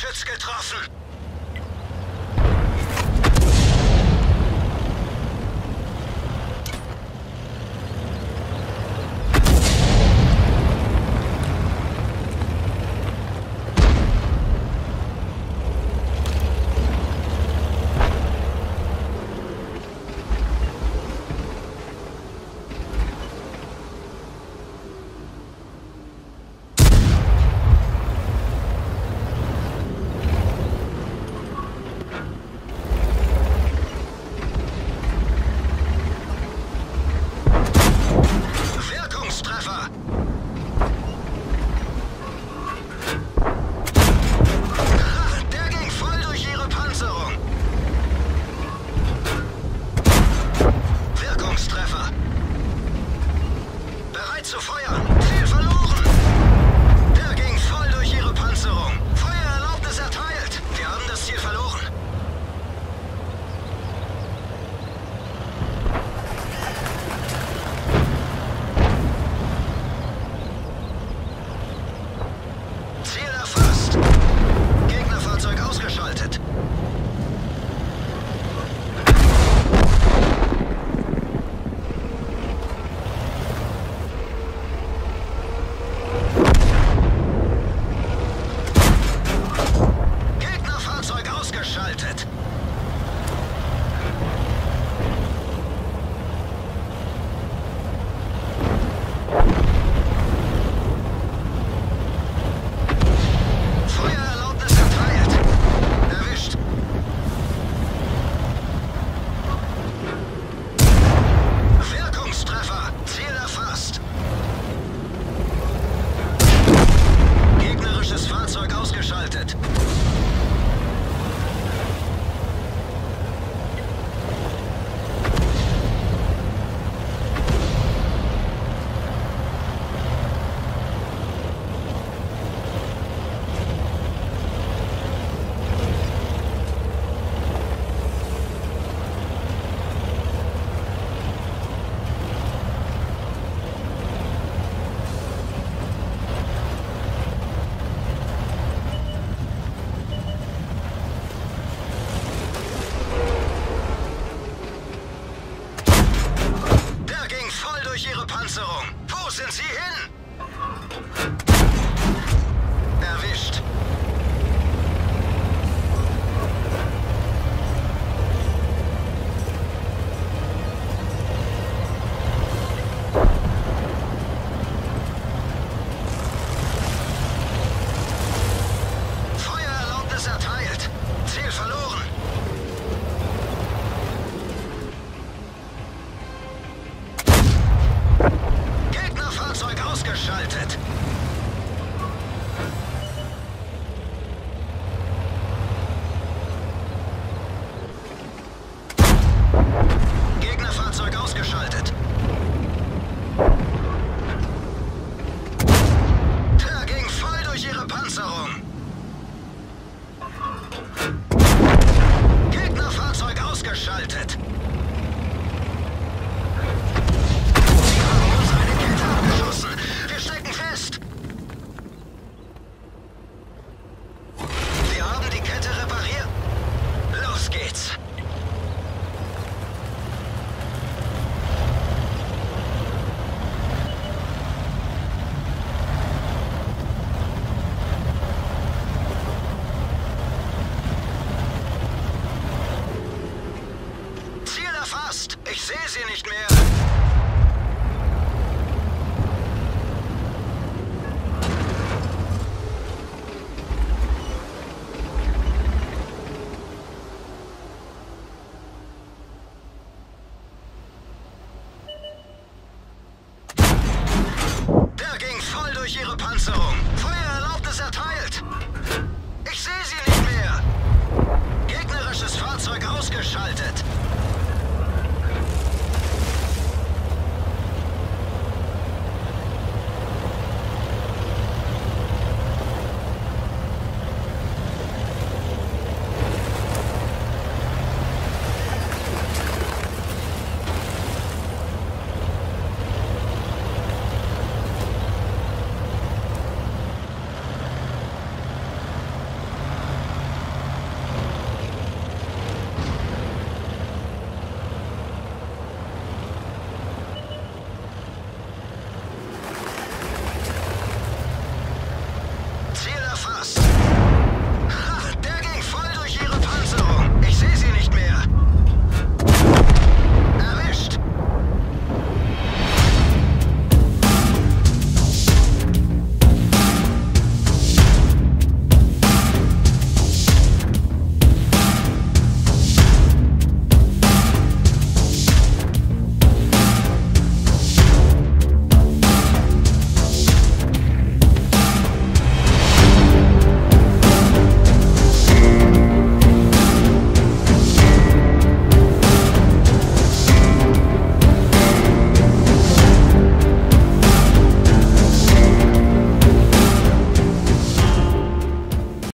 Hauptgeschütz getroffen. Zu feuern. Gegnerfahrzeug ausgeschaltet. finished, man.